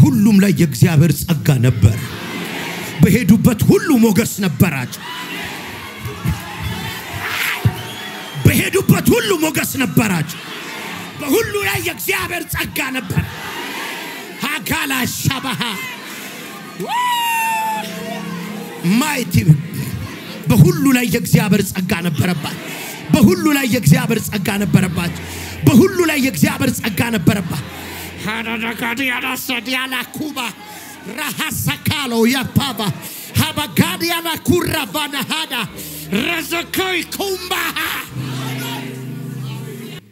በሁሉም ላይ የእግዚአብሔር ጸጋ ነበር። በሄዱበት ሁሉ ሞገስ ነበራቸው። በሄዱበት ሁሉ ሞገስ ነበራቸው። በሁሉ ላይ የእግዚአብሔር ጸጋ ነበር። ሀጋላ ሻባሃ ማይቲ በሁሉ ላይ የእግዚአብሔር ጸጋ ነበረባት። በሁሉ ላይ የእግዚአብሔር ጸጋ ነበረባት። በሁሉ ላይ የእግዚአብሔር ጸጋ ነበረባት።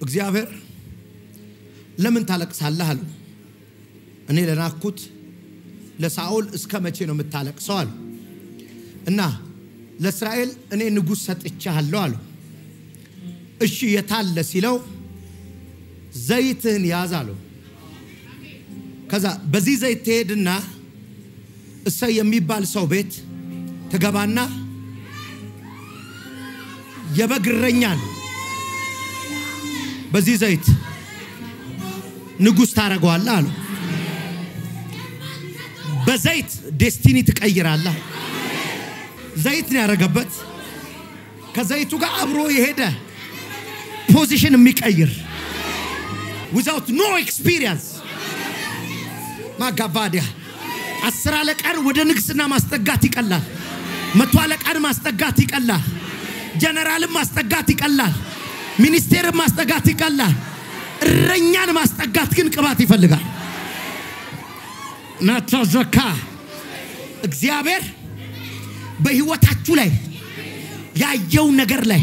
እግዚአብሔር ለምን ታለቅሳለህ አለው። እኔ ለናኩት ለሳኦል እስከ መቼ ነው የምታለቅሰው አለው እና ለእስራኤል እኔ ንጉሥ ሰጥቻለሁ አለው። እሺ የታለ ሲለው ዘይትህን ያዝ አለው። ከዛ በዚህ ዘይት ትሄድና እሰይ የሚባል ሰው ቤት ትገባና የበግ እረኛን በዚህ ዘይት ንጉሥ ታደርገዋለህ አለው። በዘይት ዴስቲኒ ትቀይራለህ። ዘይት ነው ያደረገበት። ከዘይቱ ጋር አብሮ የሄደ ፖዚሽን የሚቀይር ዊዛውት ኖ ኤክስፒሪየንስ ማጋባዲያ አስር አለቃን ወደ ንግስና ማስጠጋት ይቀላል። መቶ አለቃን ማስጠጋት ይቀላል። ጀነራልን ማስጠጋት ይቀላል። ሚኒስቴርን ማስጠጋት ይቀላል። እረኛን ማስጠጋት ግን ቅባት ይፈልጋል። ናተዘካ እግዚአብሔር በህይወታችሁ ላይ ያየው ነገር ላይ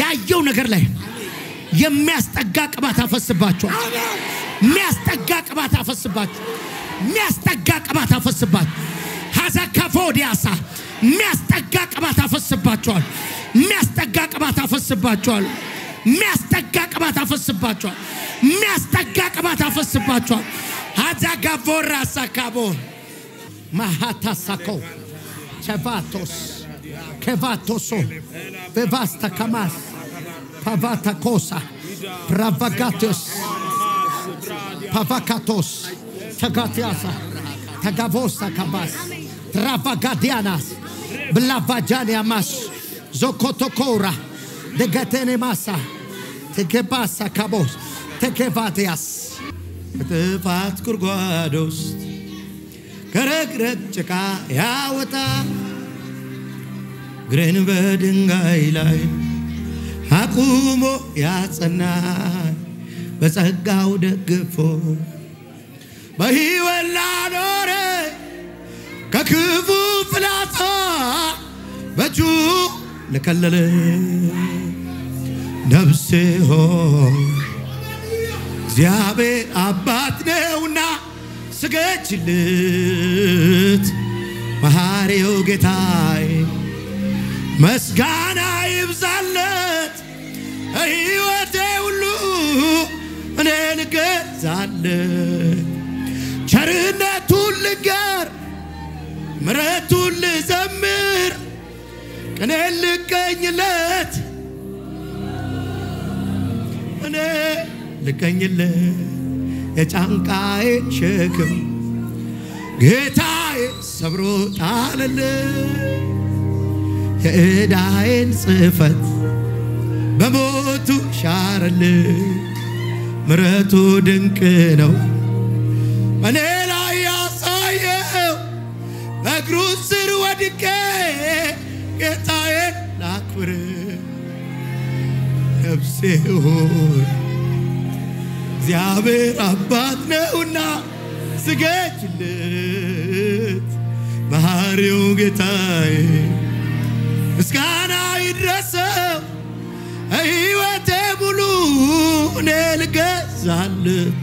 ያየው ነገር ላይ የሚያስጠጋ ቅባት አፈስባችኋል። የሚያስጠጋ ቅባት አፈስባችሁ የሚያስጠጋ ቅባት አፈስባችሁ ሀዛካፎዲያሳ የሚያስጠጋ ቅባት አፈስባችኋል። የሚያስጠጋ ቅባት አፈስባችኋል። የሚያስጠጋ ቅባት አፈስባችኋል። የሚያስጠጋ ቅባት አፈስባችኋል። ሀዛጋቮራ ሳካቦ ማሃታሳኮ። ቸቫቶስ ከቫቶሶ ቬቫስታ ካማስ ፓቫታ ኮሳ ፕራቫጋቶስ ተጋቲያሳ ተጋቮሳ ካባስ ትራቫጋዲያናስ ብላቫጃንያማስ ዞኮቶኮራ ደገቴኔ ማሳ ተገባሳ ካቦስ ተገቫቲያስ በጥፋት ጉድጓድ ውስጥ ከረግረግ ጭቃ ያወጣ እግሬን በድንጋይ ላይ አቁሞ ያጸናኝ በጸጋው ደግፎ በሕይወት ላኖረ ከክፉ ፍላጻ በእጁ ለከለለ ነፍሴ ሆይ። እግዚአብሔር አባት ነውና ስገጅልት። መሐሪው ጌታዬ መስጋና ይብዛለት። ሕይወቴ ሁሉ ልገዛለት ቸርነቱን ልንገር ምረቱን ልዘምር ቅኔ ልቀኝለት እኔ ልቀኝለት የጫንቃዬን ሸክም ጌታዬ ሰብሮ ጣለልኝ የዕዳዬን ጽሕፈት በሞቱ ሻረልኝ ምረቱ ድንቅ ነው። እኔ ላይ ያሳየው በእግሩ ስር ወድቄ ጌታዬን ላክብር። ነፍሴ ሆይ እግዚአብሔር አባት ነውና ስገጅለት መሐሪው ጌታዬ ምስጋና ይድረሰው ሕይወቴ ሙሉ እኔ ልገዛለት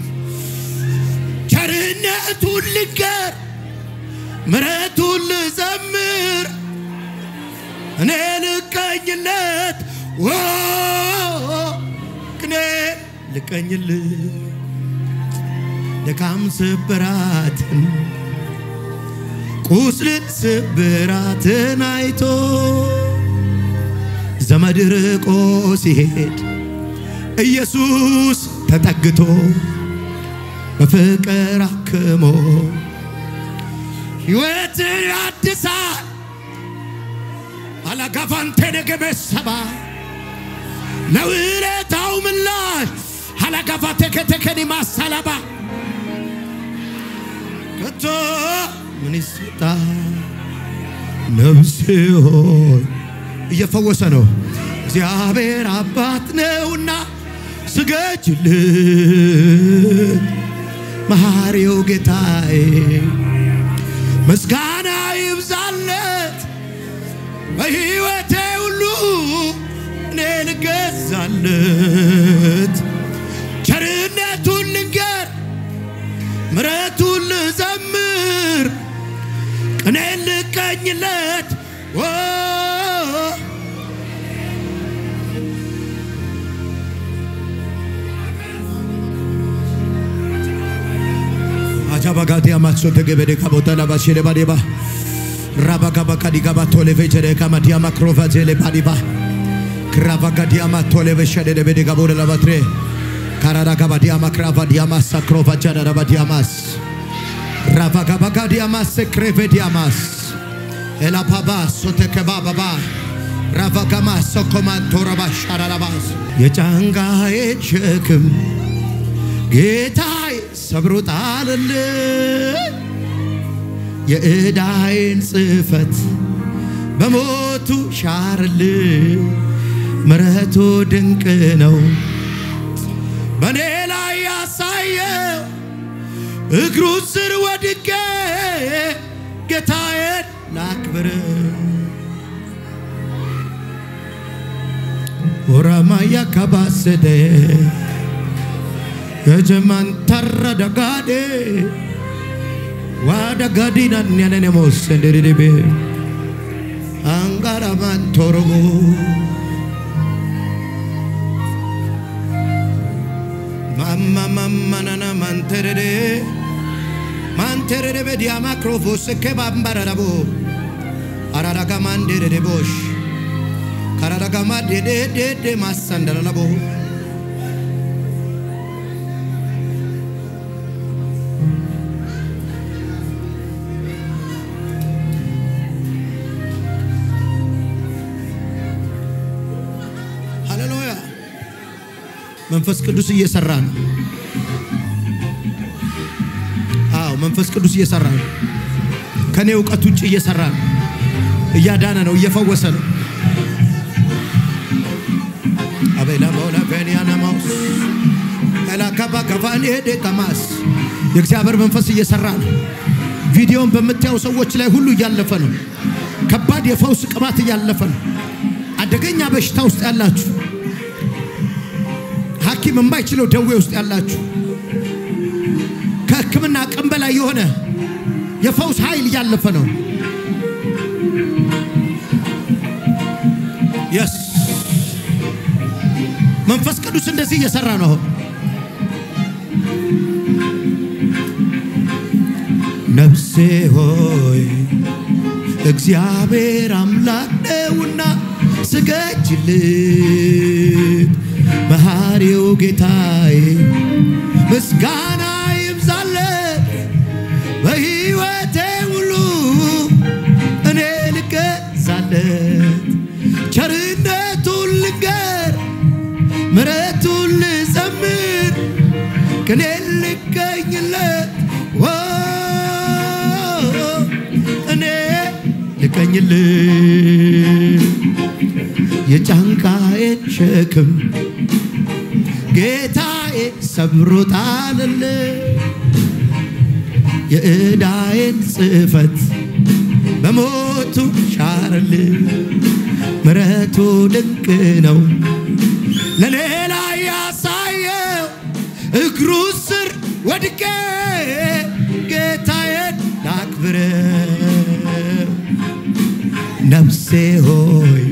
ቸርነቱን ልንገር ምረቱን ልዘምር እኔ ልቀኝለት ቅኔ ልቀኝለት ድካም ስብራትን ቁስልን ስብራትን አይቶ ዘመድ ርቆ ሲሄድ ኢየሱስ ተጠግቶ በፍቅር አክሞ ሕይወትን ያድሳል። አላጋፋንቴ ነገበ ሰባ ምላሽ አላጋፋ ተከተከኒ ማሳላባ ከቶ ምን ይሰጣል? ነፍሴ ሆይ እየፈወሰ ነው። እግዚአብሔር አባት ነውና ስገጅልን መሐሪው ጌታዬ ምስጋና ይብዛለት። በሕይወቴ ሁሉ እኔ ልገዛለት ቸርነቱን ልንገር ምረቱን ልዘምር ቅኔን ልቀኝለት რაბაგადია მაცოთეგებერე კაბოტანა ბაშერებარება რაბაგაბაკადი გაბათოლე ვეჯერე გამადია მაკროვაძელე პარიბა გრაბაგადია მათოლე ვეშერებერე გაბორელავათრე კარარაგაბადია მაკრავადია მასაკროვაჯარარაბადია მას რაბაგაბაკადია მასეკრევედია მას ელაფაბა სოთეკებაბაბა რავაგამა სოკომანტორაბა შარარაბას. ეჭანგა ეჩეკ გეთა ሰብሮ ጣልልኝ የዕዳዬን ጽሕፈት በሞቱ ሻርልኝ። ምሕረቱ ድንቅ ነው በእኔ ላይ ያሳየው። እግሩ ስር ወድቄ ጌታዬን ላክብር። ኦራማያ Ejeman tarra da gade. Wada gadinan nyanene mos sendiri dibe Anggara mantoromu Mamma mamma nana manterere Manterere be dia makrofo seke bambara dabo Araraga mandere de bosh Kararaga madede de de masandara dabo መንፈስ ቅዱስ እየሰራ ነው። አዎ መንፈስ ቅዱስ እየሰራ ነው። ከኔ እውቀት ውጭ እየሰራ ነው። እያዳነ ነው፣ እየፈወሰ ነው። አቤላ በሆነ ቬኒያና ማውስ ኤላካባ ከፋኔ ዴቀማስ የእግዚአብሔር መንፈስ እየሰራ ነው። ቪዲዮን በምታዩ ሰዎች ላይ ሁሉ እያለፈ ነው። ከባድ የፈውስ ቅባት እያለፈ ነው። አደገኛ በሽታ ውስጥ ያላችሁ ሐኪም የማይችለው ደዌ ውስጥ ያላችሁ ከሕክምና አቅም በላይ የሆነ የፈውስ ኃይል እያለፈ ነው። የስ መንፈስ ቅዱስ እንደዚህ እየሰራ ነው። አሁን ነፍሴ ሆይ እግዚአብሔር አምላክ ነውና ስገጅልት መሐሪው ጌታዬ ምስጋና ይብዛለት በሕይወቴ ሁሉ እኔ ልገዛለት። ቸርነቱን ልንገር ምሕረቱን ልዘምር ቅኔ ልቀኝለት እኔ ልቀኝለት የጫንቃዬን ሸክም ጌታዬ ሰብሮታልል የዕዳዬን ጽሕፈት በሞቱ ሻርል ምሕረቱ ድንቅ ነው። ለሌላ ያሳየው እግሩ ስር ወድቄ ጌታዬን ላክብረው ነፍሴ ሆይ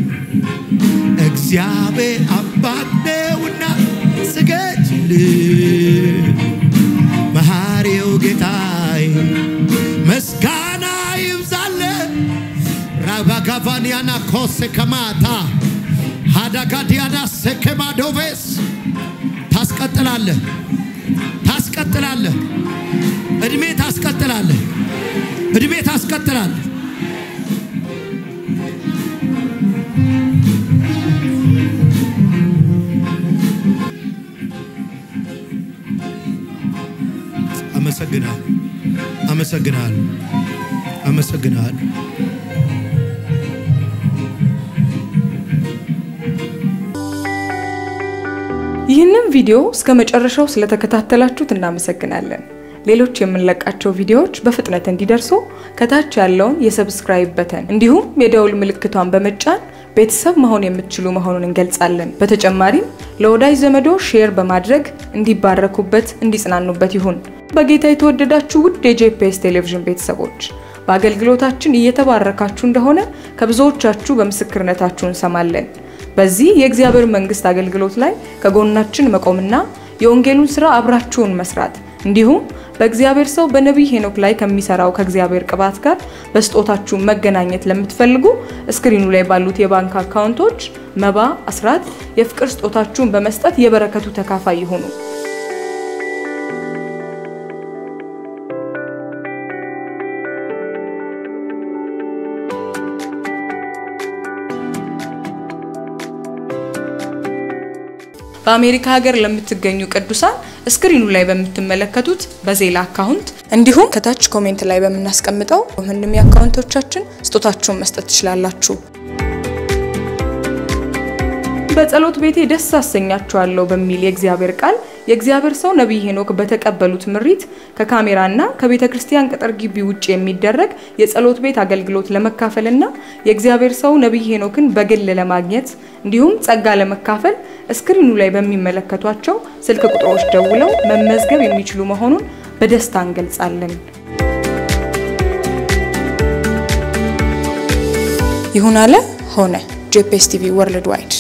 እግዚአብሔር አባት ስገጅልኝ መሐሪው ጌታዬ ምስጋና ይብዛለ ራባጋቫንያና ኮሴ ከማታ ሃዳጋዲያና ሴኬማዶቬስ ታስቀጥላለህ ታስቀጥ ታስቀጥላለህ። እድሜ ታስቀጥላለህ። እድሜ ታስቀጥላለህ። አመሰግናለሁ፣ አመሰግናለሁ፣ አመሰግናለሁ። ይህንን ቪዲዮ እስከ መጨረሻው ስለተከታተላችሁት እናመሰግናለን። ሌሎች የምንለቃቸው ቪዲዮዎች በፍጥነት እንዲደርሱ ከታች ያለውን የ subscribe button እንዲሁም የደውል ምልክቷን በመጫን ቤተሰብ መሆን የምትችሉ መሆኑን እንገልጻለን። በተጨማሪም ለወዳጅ ዘመዶ share በማድረግ እንዲባረኩበት፣ እንዲጽናኑበት ይሁን። በጌታ የተወደዳችሁ ውድ የ JPS ቴሌቪዥን ቤተሰቦች በአገልግሎታችን እየተባረካችሁ እንደሆነ ከብዙዎቻችሁ በምስክርነታችሁ እንሰማለን። በዚህ የእግዚአብሔር መንግስት አገልግሎት ላይ ከጎናችን መቆምና የወንጌሉን ስራ አብራችሁን መስራት እንዲሁም በእግዚአብሔር ሰው በነቢይ ሄኖክ ላይ ከሚሰራው ከእግዚአብሔር ቅባት ጋር በስጦታችሁ መገናኘት ለምትፈልጉ screen ኑ ላይ ባሉት የባንክ account ኦች መባ፣ አስራት፣ የፍቅር ስጦታችሁን በመስጠት የበረከቱ ተካፋይ ይሁኑ። በአሜሪካ ሀገር ለምትገኙ ቅዱሳን ስክሪኑ ላይ በምትመለከቱት በ Zelle account እንዲሁም ከታች comment ላይ በምናስቀምጠው ምንም የአካውንቶቻችን ስጦታችሁን መስጠት ትችላላችሁ። በጸሎት ቤቴ ደስ አሰኛችኋለሁ በሚል የእግዚአብሔር ቃል የእግዚአብሔር ሰው ነቢይ ሄኖክ በተቀበሉት ምሪት ከካሜራና ከቤተ ክርስቲያን ቅጥር ግቢ ውጭ የሚደረግ የጸሎት ቤት አገልግሎት ለመካፈልና የእግዚአብሔር ሰው ነቢይ ሄኖክን በግል ለማግኘት እንዲሁም ጸጋ ለመካፈል እስክሪኑ ላይ በሚመለከቷቸው ስልክ ቁጥሮች ደውለው መመዝገብ የሚችሉ መሆኑን በደስታ እንገልጻለን። ይሁን አለ ሆነ። JPS TV World Wide